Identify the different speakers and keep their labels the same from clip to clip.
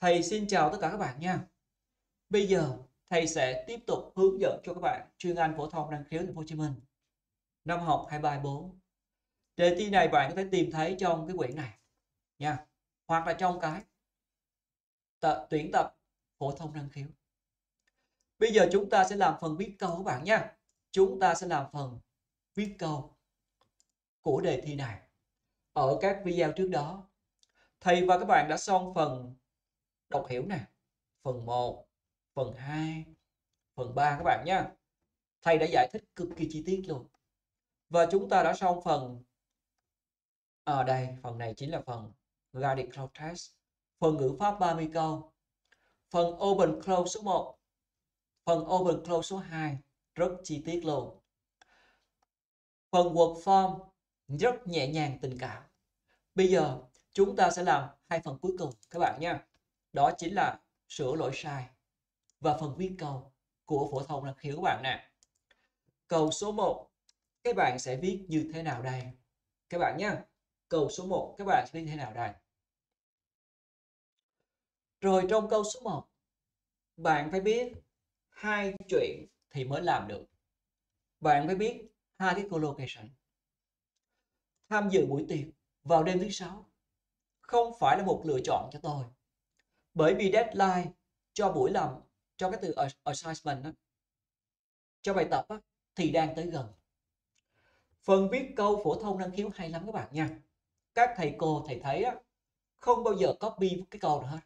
Speaker 1: Thầy xin chào tất cả các bạn nha. Bây giờ thầy sẽ tiếp tục hướng dẫn cho các bạn chuyên Anh phổ thông năng khiếu Thành phố Hồ Chí Minh. Năm học 2324. Đề thi này bạn có thể tìm thấy trong cái quyển này nha, hoặc là trong cái tập, tuyển tập phổ thông năng khiếu. Bây giờ chúng ta sẽ làm phần viết câu các bạn nha. Chúng ta sẽ làm phần viết câu của đề thi này. Ở các video trước đó, thầy và các bạn đã xong phần đọc hiểu nè, phần 1, phần 2, phần 3 các bạn nhé Thầy đã giải thích cực kỳ chi tiết luôn. Và chúng ta đã xong phần ở à, đây, phần này chính là phần Guided Cloud Test, phần ngữ pháp 30 câu, phần Open Close số 1, phần Open Close số 2 rất chi tiết luôn. Phần Word Form rất nhẹ nhàng tình cảm. Bây giờ chúng ta sẽ làm hai phần cuối cùng các bạn nha. Đó chính là sửa lỗi sai và phần viết câu của phổ thông năng khiếu các bạn nè. Câu số 1 các bạn sẽ viết như thế nào đây? Các bạn nhé. Câu số 1 các bạn sẽ viết như thế nào đây? Rồi trong câu số 1 bạn phải biết hai chuyện thì mới làm được. Bạn phải biết hai cái collocation. Tham dự buổi tiệc vào đêm thứ sáu không phải là một lựa chọn cho tôi. Bởi vì deadline cho buổi làm cho cái từ assignment đó, cho bài tập đó, thì đang tới gần. Phần viết câu phổ thông năng khiếu hay lắm các bạn nha. Các thầy cô thầy thấy đó không bao giờ copy cái câu nào hết.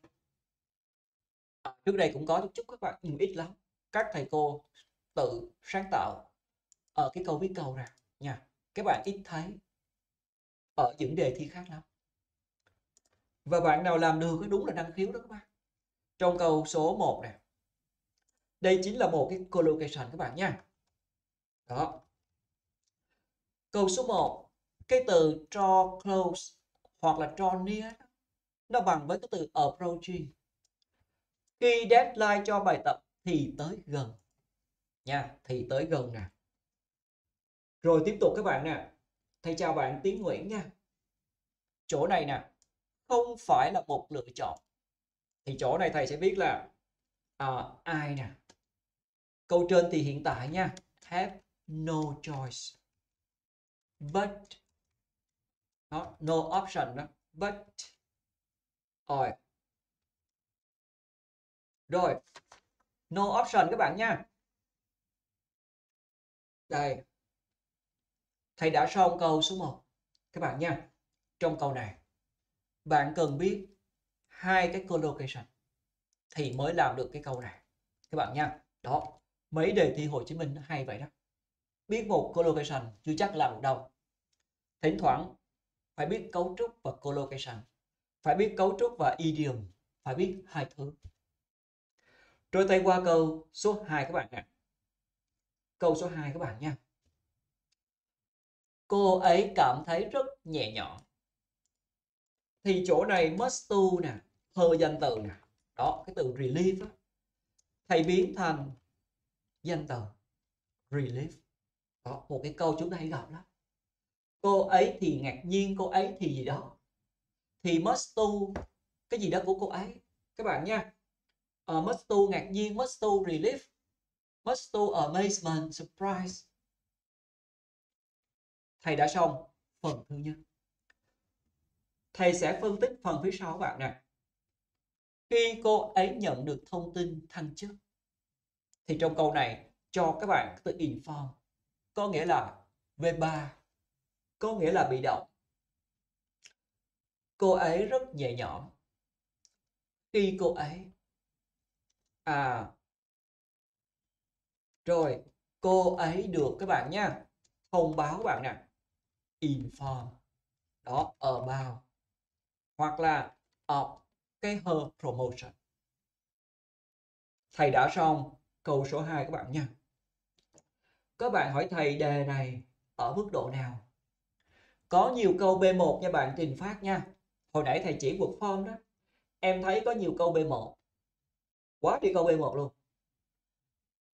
Speaker 1: À, trước đây cũng có chút chút các bạn nhưng ít lắm. Các thầy cô tự sáng tạo ở cái câu viết câu ra nha. Các bạn ít thấy ở những đề thi khác lắm. Và bạn nào làm được cái đúng là năng khiếu đó các bạn. Trong câu số 1 này. Đây chính là một cái collocation các bạn nha. Đó. Câu số 1. Cái từ draw close hoặc là draw near nó bằng với cái từ approaching. Khi deadline cho bài tập thì tới gần. Nha, thì tới gần nè. Rồi tiếp tục các bạn nè. Thầy chào bạn Tiến Nguyễn nha. Chỗ này nè, không phải là một lựa chọn. Thì chỗ này thầy sẽ viết là à, ai nè. Câu trên thì hiện tại nha, have no choice. But đó, no option đó. But rồi. Rồi. No option các bạn nha. Đây. Thầy đã xong câu số 1. Các bạn nha. Trong câu này bạn cần biết hai cái collocation thì mới làm được cái câu này. Các bạn nha. Đó, mấy đề thi Hồ Chí Minh nó hay vậy đó. Biết một collocation chưa chắc làm được đâu. Thỉnh thoảng phải biết cấu trúc và collocation phải biết cấu trúc và idiom, phải biết hai thứ. Rồi tay qua câu số 2 các bạn nè câu số 2 các bạn nha. Cô ấy cảm thấy rất nhẹ nhõm thì chỗ này must to nè thơ danh từ nè. Đó cái từ relief đó. thầy biến thành danh từ relief. Đó một cái câu chúng ta hay gặp lắm. Cô ấy thì ngạc nhiên cô ấy thì gì đó. Thì must to cái gì đó của cô ấy. Các bạn nha. Uh, must to ngạc nhiên must to relief must to amazement surprise. Thầy đã xong phần thứ nhất thầy sẽ phân tích phần phía sau các bạn nè. Khi cô ấy nhận được thông tin thăng chức, thì trong câu này cho các bạn từ inform, có nghĩa là V3 có nghĩa là bị động. Cô ấy rất nhẹ nhõm. Khi cô ấy à rồi cô ấy được các bạn nha, thông báo các bạn nè, inform. Đó ở bao hoặc là of cái her promotion. Thầy đã xong câu số 2 các bạn nha. Các bạn hỏi thầy đề này ở mức độ nào? Có nhiều câu B1 nha bạn, Trình Phát nha. Hồi nãy thầy chỉ work form đó. Em thấy có nhiều câu B1. Quá đi câu B1 luôn.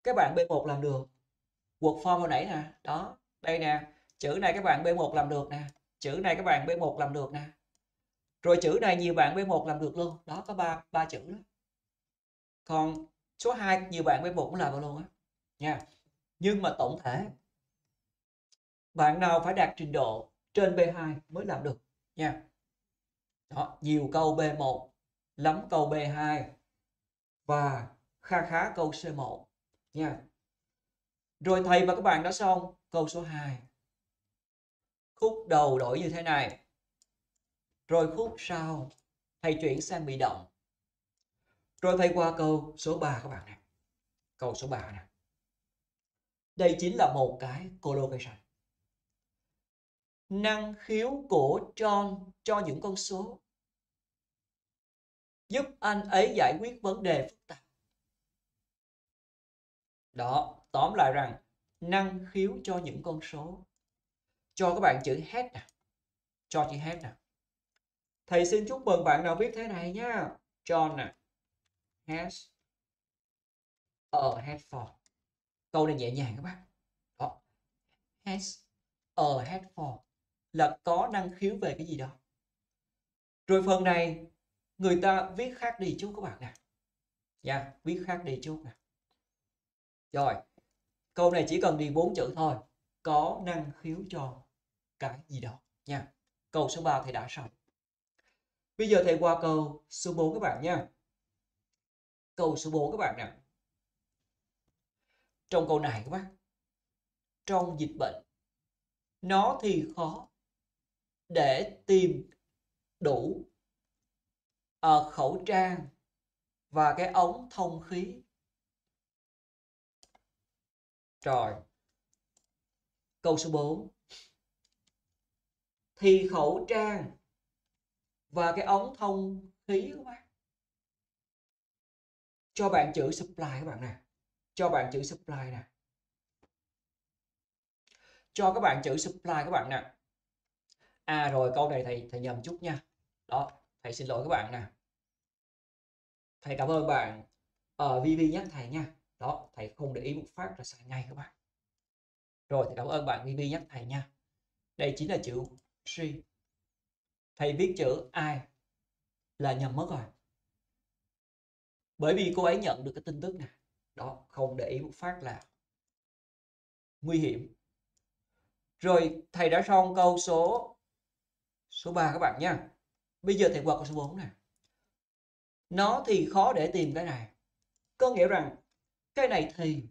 Speaker 1: Các bạn B1 làm được. Work form hồi nãy nè. Đó. Đây nè. Chữ này các bạn B1 làm được nè. Chữ này các bạn B1 làm được nè rồi chữ này nhiều bạn B1 làm được luôn. Đó, có ba ba chữ đó. Còn số 2 nhiều bạn B1 cũng làm được luôn á. Nha. Nhưng mà tổng thể, bạn nào phải đạt trình độ trên B2 mới làm được? Nha. Đó, nhiều câu B1 lắm câu B2 và kha khá câu C1 nha. Rồi thầy và các bạn đã xong câu số 2 khúc đầu đổi như thế này rồi khúc sau, thầy chuyển sang bị động. Rồi thầy qua câu số 3 các bạn nè. Câu số 3 nè. Đây chính là một cái collocation. Năng khiếu của John cho những con số. Giúp anh ấy giải quyết vấn đề phức tạp. Đó, tóm lại rằng, năng khiếu cho những con số. Cho các bạn chữ head nè. Cho chữ head nè thầy xin chúc mừng bạn nào viết thế này nhá. John nè. Has a ờ, head for. Câu này nhẹ nhàng các bạn đó. Has a ờ, head for là có năng khiếu về cái gì đó. Rồi phần này người ta viết khác đi chút các bạn nè. Nha yeah, viết khác đi chút nè. Rồi câu này chỉ cần đi bốn chữ thôi. Có năng khiếu cho cái gì đó nha. Câu số 3 thì đã xong bây giờ thầy qua câu số 4 các bạn nha. Câu số 4 các bạn nè. Trong câu này các bác trong dịch bệnh nó thì khó để tìm đủ uh, khẩu trang và cái ống thông khí. Rồi câu số 4 thì khẩu trang và cái ống thông khí các bạn cho bạn chữ supply các bạn nè. Cho bạn chữ supply nè. Cho các bạn chữ supply các bạn nè. À rồi câu này thầy thầy nhầm chút nha. Đó thầy xin lỗi các bạn nè. Thầy cảm ơn bạn. Ờ, Ở uh, VV nhắc thầy nha. Đó thầy không để ý một phát là sai ngay các bạn. Rồi thầy cảm ơn bạn VV nhắc thầy nha. Đây chính là chữ G thầy viết chữ ai là nhầm mất rồi. Bởi vì cô ấy nhận được cái tin tức này. Đó, không để ý một phát là nguy hiểm. Rồi, thầy đã xong câu số số 3 các bạn nha. Bây giờ thầy qua câu số 4 nè. Nó thì khó để tìm cái này. Có nghĩa rằng, cái này thì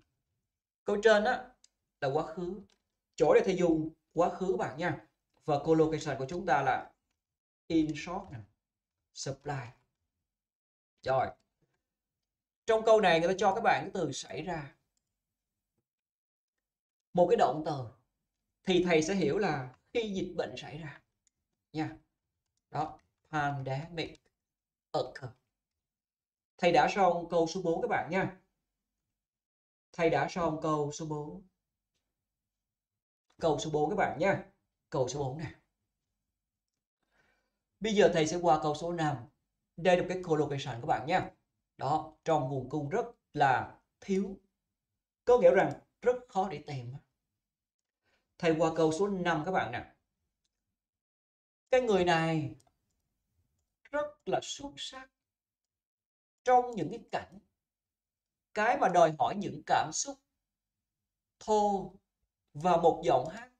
Speaker 1: câu trên á, là quá khứ. Chỗ này thầy dùng quá khứ bạn nha. Và collocation của chúng ta là in short nè, supply. Rồi, trong câu này người ta cho các bạn cái từ xảy ra. Một cái động từ thì thầy sẽ hiểu là khi dịch bệnh xảy ra. Nha. Đó, pandemic occur. Thầy đã xong câu số 4 các bạn nha. Thầy đã xong câu số 4 câu số 4 các bạn nha. Câu số 4 nè bây giờ thầy sẽ qua câu số 5 đây là cái collocation các bạn nha đó, trong nguồn cung rất là thiếu. Có nghĩa rằng rất khó để tìm. Thầy qua câu số 5 các bạn nè. Cái người này rất là xuất sắc trong những cái cảnh. Cái mà đòi hỏi những cảm xúc, thô và một giọng hát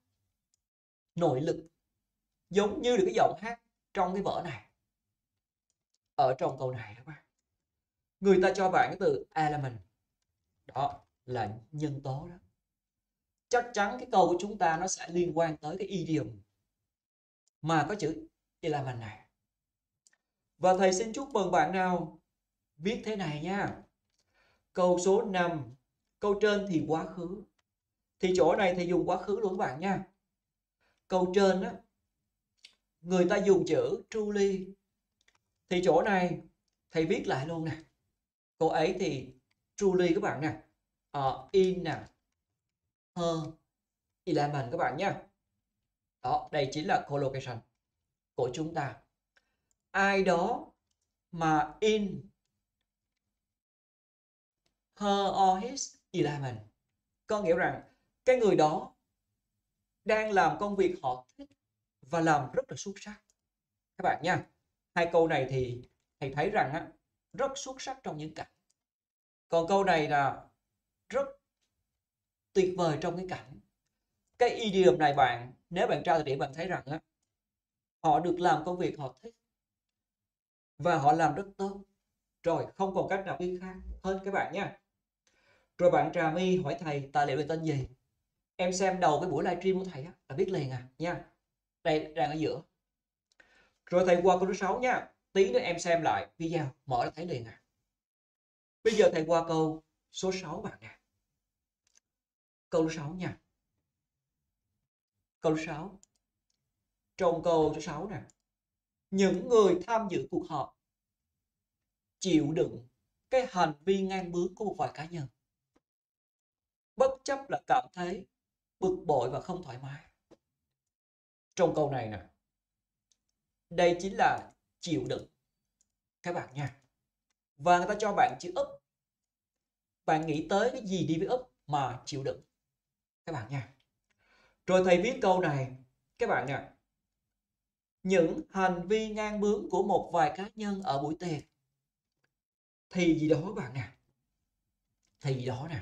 Speaker 1: nội lực. Giống như được cái giọng hát trong cái vở này, ở trong câu này các bạn người ta cho bạn cái từ element. Đó là nhân tố đó. Chắc chắn cái câu của chúng ta nó sẽ liên quan tới cái idiom mà có chữ element này. Và thầy xin chúc mừng bạn nào viết thế này nha. Câu số 5 câu trên thì quá khứ. Thì chỗ này thì dùng quá khứ luôn các bạn nha. Câu trên á người ta dùng chữ truly. Thì chỗ này thầy viết lại luôn nè. Cô ấy thì truly các bạn nè. Uh, in nè. Her. Eleven các bạn nhé đó đây chính là collocation của chúng ta. Ai đó mà in her or his eleven có nghĩa rằng cái người đó đang làm công việc họ thích và làm rất là xuất sắc. Các bạn nha hai câu này thì thầy thấy rằng á, rất xuất sắc trong những cảnh. Còn câu này là rất tuyệt vời trong cái cảnh. Cái idiom này bạn nếu bạn tra từ điển bạn thấy rằng á họ được làm công việc họ thích và họ làm rất tốt. Rồi không còn cách nào biết khác hơn các bạn nha. Rồi bạn Trà My hỏi thầy tài liệu này tên gì? Em xem đầu cái buổi livestream của thầy á là biết liền à nha đây đang ở giữa. Rồi thầy qua câu số sáu nha. Tí nữa em xem lại video. Mở ra thấy liền à. Bây giờ thầy qua câu số 6 bạn nè. Câu số 6 nha. Câu số 6 trong câu số 6 nè. Những người tham dự cuộc họp chịu đựng cái hành vi ngang bướng của một vài cá nhân. Bất chấp là cảm thấy bực bội và không thoải mái trong câu này nè. Đây chính là chịu đựng. Các bạn nha. Và người ta cho bạn chữ up. Bạn nghĩ tới cái gì đi với up mà chịu đựng? Các bạn nha. Rồi thầy viết câu này. Các bạn nha những hành vi ngang bướng của một vài cá nhân ở buổi tiệc thì gì đó bạn nè. Thì gì đó nè.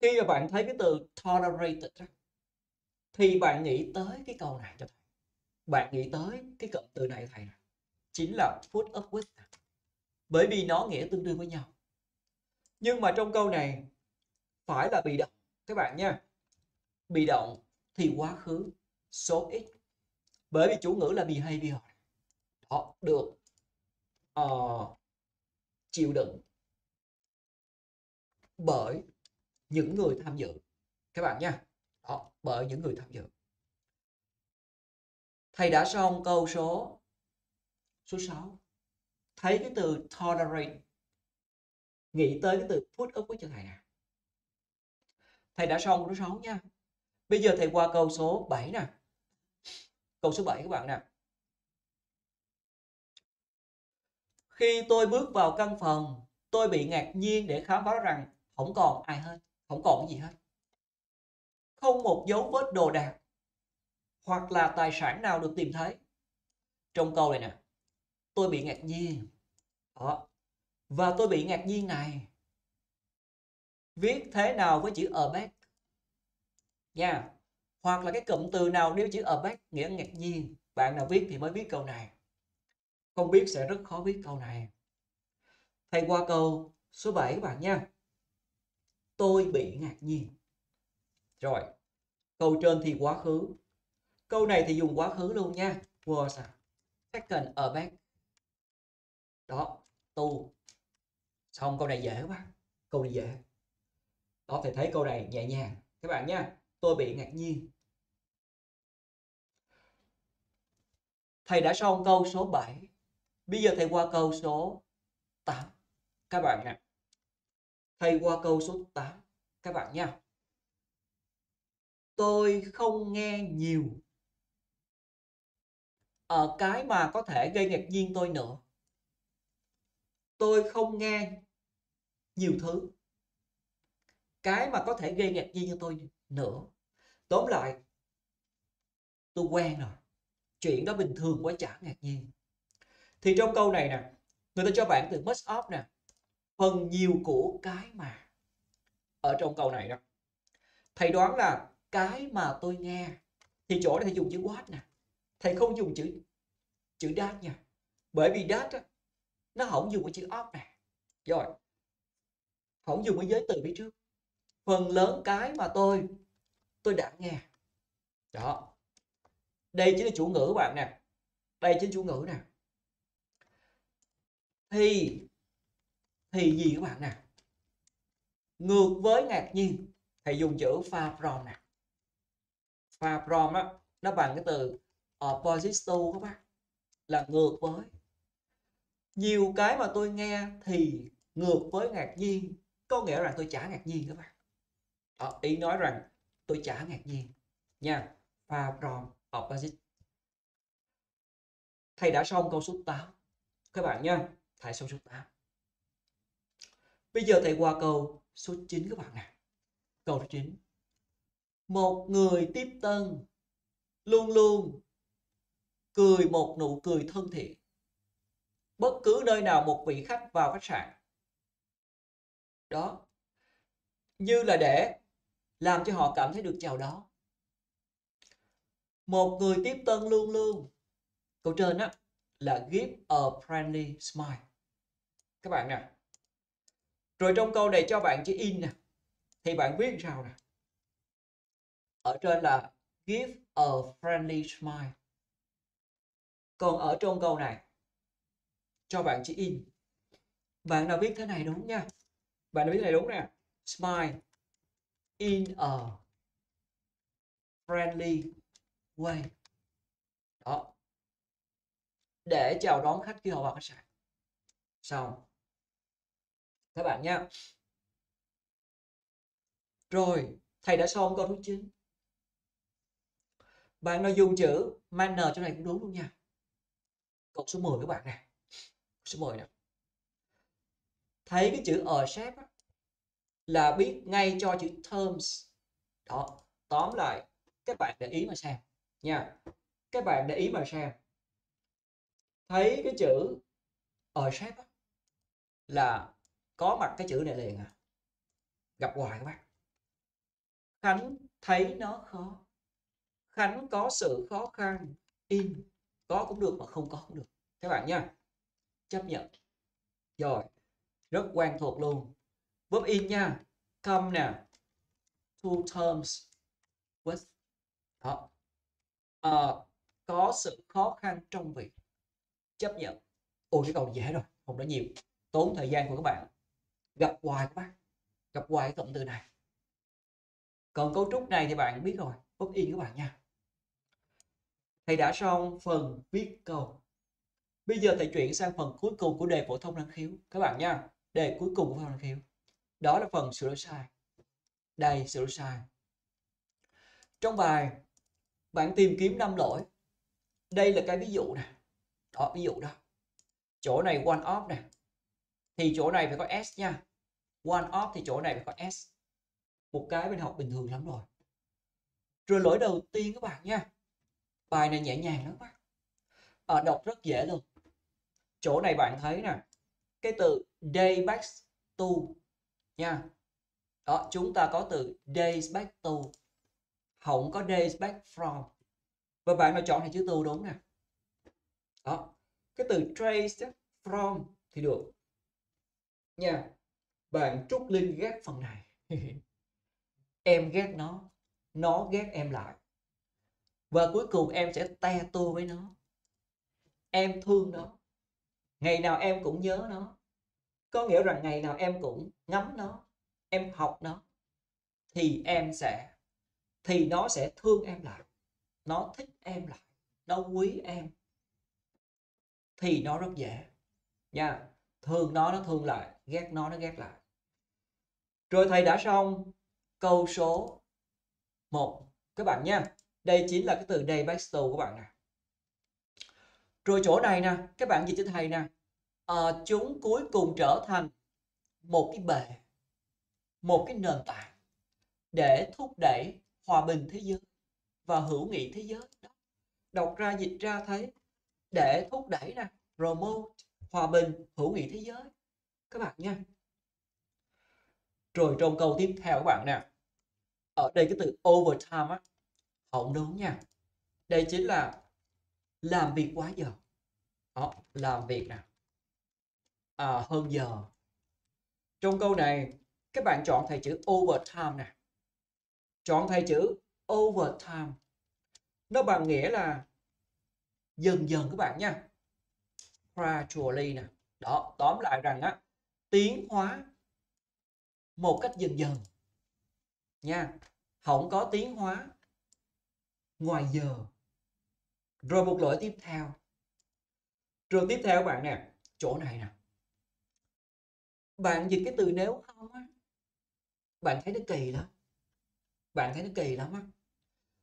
Speaker 1: Khi mà bạn thấy cái từ tolerated thì bạn nghĩ tới cái câu này cho thầy. Bạn nghĩ tới cái cụm từ này thầy chính là put up with bởi vì nó nghĩa tương đương với nhau. Nhưng mà trong câu này phải là bị động. Các bạn nha. Bị động thì quá khứ số ít bởi vì chủ ngữ là behavior. Đó được uh, chịu đựng. Bởi những người tham dự. Các bạn nha họ bởi những người tham dự. Thầy đã xong câu số số 6 thấy cái từ tolerate, nghĩ tới cái từ put up với cho thầy nè. Thầy đã xong câu số 6 nha. Bây giờ thầy qua câu số 7 nè. Câu số 7 các bạn nè. Khi tôi bước vào căn phòng, tôi bị ngạc nhiên để khám phá rằng không còn ai hết, không còn gì hết không một dấu vết đồ đạc hoặc là tài sản nào được tìm thấy. Trong câu này nè, tôi bị ngạc nhiên. Đó và tôi bị ngạc nhiên này. Viết thế nào với chữ abet nha, hoặc là cái cụm từ nào nếu chữ abet nghĩa ngạc nhiên, bạn nào viết thì mới viết câu này. Không biết sẽ rất khó viết câu này. Thay qua câu số 7 các bạn nha. Tôi bị ngạc nhiên rồi, câu trên thì quá khứ. Câu này thì dùng quá khứ luôn nha. Was second aback đó, tu. Xong, câu này dễ quá. Câu này dễ. Đó, thì thấy câu này nhẹ nhàng. Các bạn nha tôi bị ngạc nhiên. Thầy đã xong câu số 7 bây giờ thầy qua câu số 8 các bạn nè. thầy qua câu số 8 các bạn nha tôi không nghe nhiều. Ở cái mà có thể gây ngạc nhiên tôi nữa. Tôi không nghe nhiều thứ. Cái mà có thể gây ngạc nhiên cho tôi nữa. Tóm lại, tôi quen rồi. Chuyện đó bình thường quá chả ngạc nhiên. Thì trong câu này nè, người ta cho bạn từ must of nè. Phần nhiều của cái mà ở trong câu này đó. Thầy đoán là cái mà tôi nghe thì chỗ này thầy dùng chữ what nè. Thầy không dùng chữ chữ that nha. Bởi vì that á, nó không dùng cái chữ of nè. Rồi không dùng cái giới từ phía trước. Phần lớn cái mà tôi tôi đã nghe. Đó. Đây chính là chủ ngữ bạn nè. Đây chính là chủ ngữ nè. Thì thì gì các bạn nè? Ngược với ngạc nhiên thầy dùng chữ far from nè far from á nó bằng cái từ ờ, opposite to các bác là ngược với. Nhiều cái mà tôi nghe thì ngược với ngạc nhiên có nghĩa là tôi chả ngạc nhiên các bạn đó, ờ, ý nói rằng tôi chả ngạc nhiên nha far from opposite ờ, thầy đã xong câu số 8 các bạn nha thầy xong số 8 bây giờ thầy qua câu số 9 các bạn nè câu số 9 một người tiếp tân, luôn luôn cười một nụ cười thân thiện. Bất cứ nơi nào một vị khách vào khách sạn. Đó. Như là để làm cho họ cảm thấy được chào đón. Một người tiếp tân luôn luôn. Câu trên á, là give a friendly smile. Các bạn nè. Rồi trong câu này cho bạn chữ in nè. Thì bạn viết sao nè? Ở trên là, give a friendly smile. Còn ở trong câu này, cho bạn chữ in. Bạn nào viết thế này đúng nha. Bạn nào viết thế này đúng nè. Smile in a friendly way. Đó. Để chào đón khách khi họ vào khách sạn. Xong. Các bạn nha. Rồi, thầy đã xong câu thứ 9 bạn nào dùng chữ manner trong này cũng đúng luôn nha. Câu số 10 các bạn nè. Số 10 nè. Thấy cái chữ ở shape á, là biết ngay cho chữ terms. Đó tóm lại các bạn để ý mà xem nha. Các bạn để ý mà xem. Thấy cái chữ ở shape á, là có mặt cái chữ này liền à. Gặp hoài các bạn. Khánh thấy nó khó. Khánh có sự khó khăn in có cũng được mà không có cũng được. Các bạn nha chấp nhận. Rồi rất quen thuộc luôn. Verb in nha come nè to terms with đó. À, có sự khó khăn trong việc chấp nhận. Ôi cái câu dễ rồi không đã nhiều. Tốn thời gian của các bạn. Gặp hoài các bạn gặp hoài cái cụm từ này. Còn cấu trúc này thì bạn biết rồi verb in các bạn nha thầy đã xong phần viết câu. Bây giờ thầy chuyển sang phần cuối cùng của đề phổ thông năng khiếu, các bạn nha. Đề cuối cùng của phổ thông năng khiếu. Đó là phần sửa đổi sai. Đây, sửa đổi sai. Trong bài, bạn tìm kiếm năm lỗi. Đây là cái ví dụ nè. Đó, ví dụ đó. Chỗ này one off nè. Thì chỗ này phải có s nha. One off thì chỗ này phải có s. Một cái bên học bình thường lắm rồi. Rồi lỗi đầu tiên các bạn nha bài này nhẹ nhàng lắm bác à, ờ, đọc rất dễ luôn. Chỗ này bạn thấy nè cái từ day back to nha. Đó chúng ta có từ days back to không có days back from. Và bạn nào chọn thì chữ từ đúng nè. Đó cái từ trace from thì được. Nha bạn trúc linh ghét phần này. Em ghét nó nó ghét em lại và cuối cùng em sẽ te tua với nó. Em thương nó. Ngày nào em cũng nhớ nó. Có nghĩa rằng ngày nào em cũng ngắm nó, em học nó, thì em sẽ, thì nó sẽ thương em lại. Nó thích em lại. Nó quý em. Thì nó rất dễ. Nha. Thương nó nó thương lại. Ghét nó nó ghét lại. Rồi thầy đã xong câu số 1 các bạn nha đây chính là cái từ day backstory của bạn nè. Rồi chỗ này nè các bạn dịch cho thầy nè. À, chúng cuối cùng trở thành một cái bề một cái nền tảng để thúc đẩy hòa bình thế giới và hữu nghị thế giới. Đó đọc ra dịch ra thấy để thúc đẩy nè promote hòa bình hữu nghị thế giới. Các bạn nha. Rồi trong câu tiếp theo các bạn nè. Ở đây cái từ overtime á không đúng nha. Đây chính là làm việc quá giờ. Đó, làm việc nè. À, hơn giờ. Trong câu này các bạn chọn thầy chữ overtime nè. Chọn thầy chữ overtime. Nó bằng nghĩa là dần dần các bạn nha. Gradually nè. Đó tóm lại rằng á tiến hóa một cách dần dần nha. Không có tiến hóa ngoài giờ. Rồi một lỗi tiếp theo. Rồi tiếp theo các bạn nè, chỗ này nè. Bạn dịch cái từ nếu không á, bạn thấy nó kỳ lắm. Bạn thấy nó kỳ lắm á.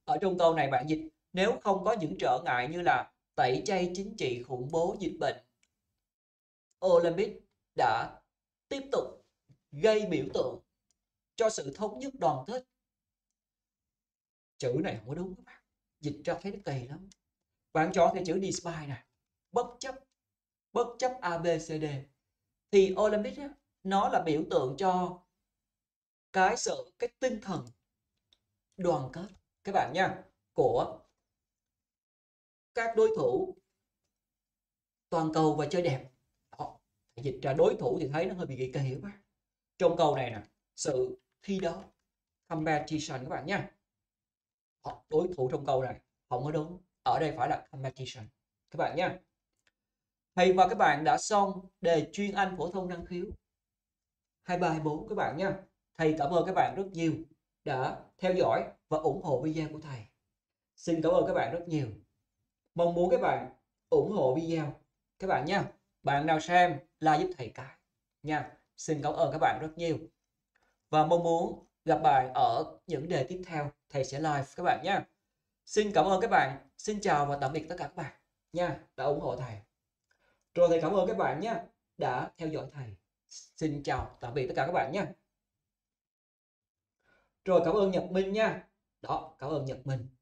Speaker 1: Ở trong câu này bạn dịch, nếu không có những trở ngại như là tẩy chay chính trị, khủng bố dịch bệnh. Olympic đã tiếp tục gây biểu tượng cho sự thống nhất đoàn kết. Chữ này không có đúng các bạn dịch ra thấy nó kỳ lắm. Bạn chọn thì chữ despite nè. Bất chấp. Bất chấp ABCD thì Olympic á, nó là biểu tượng cho cái sự cái tinh thần đoàn kết. Các bạn nha của các đối thủ toàn cầu và chơi đẹp. Ờ, Đó dịch ra đối thủ thì thấy nó hơi bị kỳ kỳ quá. trong câu này nè sự thi đấu. Competition các bạn nha đối thủ trong câu này không có đúng ở đây phải là competition. Các bạn nhé thầy và các bạn đã xong đề chuyên Anh phổ thông năng khiếu. 2324 các bạn nhé thầy cảm ơn các bạn rất nhiều đã theo dõi và ủng hộ video của thầy. Xin cảm ơn các bạn rất nhiều. Mong muốn các bạn ủng hộ video. Các bạn nhé bạn nào xem like giúp thầy cái. Nha, xin cảm ơn các bạn rất nhiều. Và mong muốn gặp bạn ở những đề tiếp theo thầy sẽ live các bạn nha xin cảm ơn các bạn. Xin chào và tạm biệt tất cả các bạn nha. Đã ủng hộ thầy. Rồi thầy cảm ơn các bạn nha đã theo dõi thầy. Xin chào, tạm biệt tất cả các bạn nha rồi cảm ơn Nhật Minh nha. Đó, cảm ơn Nhật Minh.